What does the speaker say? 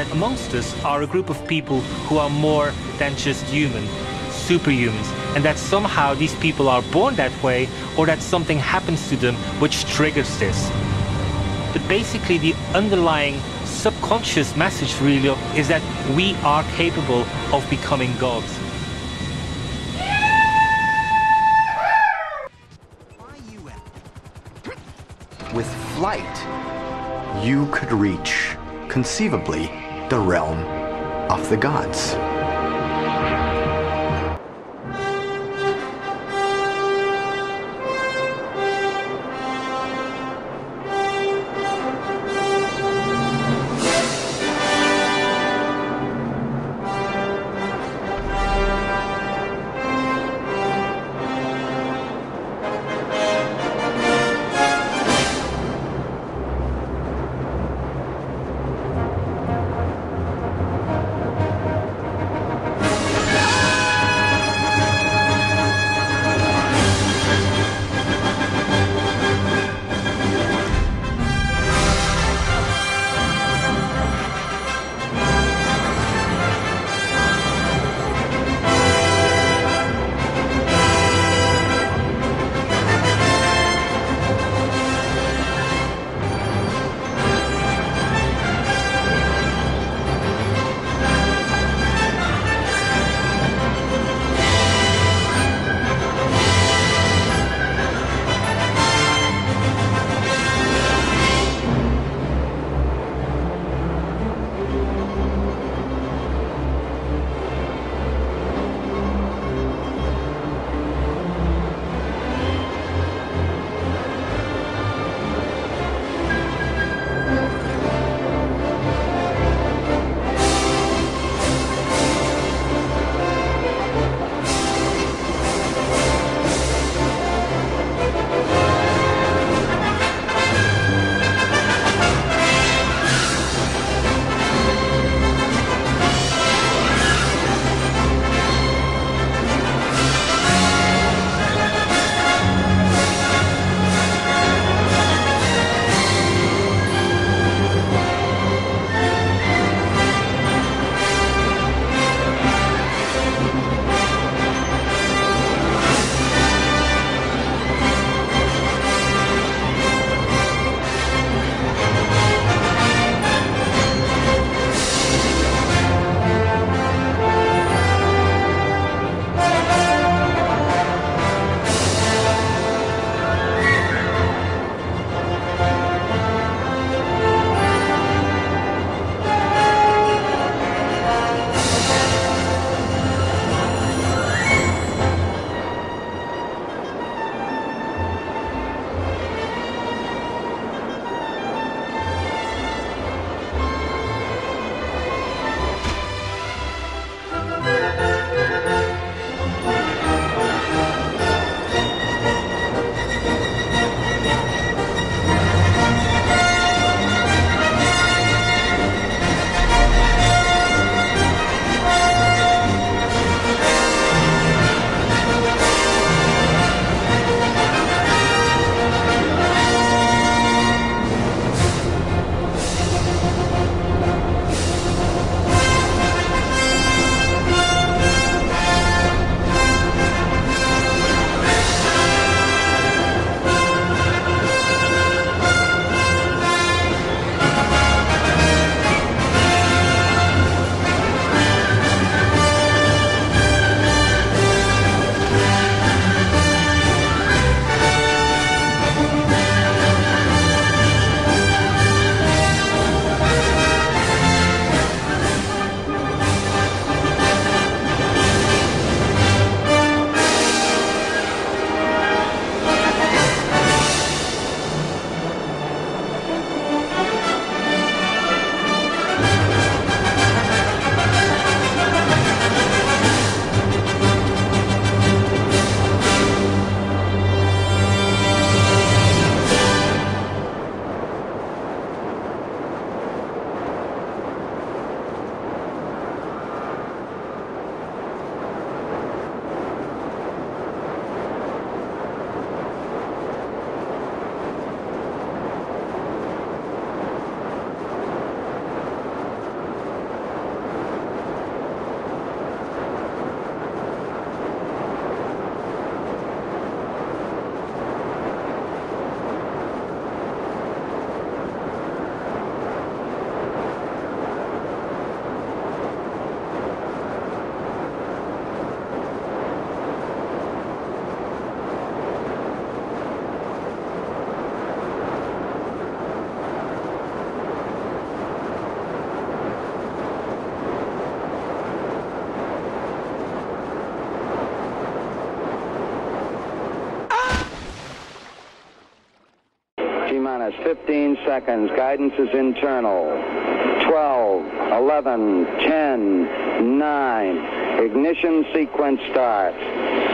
that amongst us are a group of people who are more than just human, superhumans, and that somehow these people are born that way or that something happens to them which triggers this. But basically, the underlying subconscious message really is that we are capable of becoming gods. With flight, you could reach, conceivably, the realm of the gods. Mars. 15 seconds. Guidance is internal. 12, 11, 10, 9. Ignition sequence starts. 6, 5, 4,